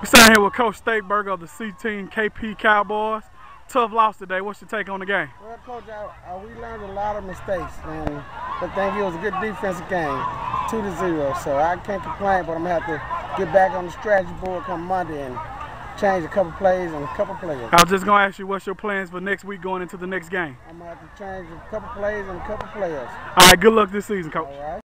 We're sitting here with Coach Stateberg of the C Team KP Cowboys. Tough loss today. What's your take on the game? Well, Coach, I, I, we learned a lot of mistakes, and thank you it was a good defensive game, two to zero. So I can't complain, but I'm gonna have to get back on the strategy board come Monday and change a couple plays and a couple players. I was just gonna ask you what's your plans for next week going into the next game. I'm gonna have to change a couple plays and a couple players. All right, good luck this season, Coach.